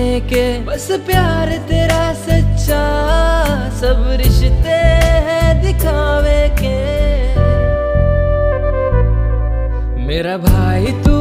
के। बस प्यार तेरा सच्चा सब रिश्ते हैं दिखावे के। मेरा भाई तू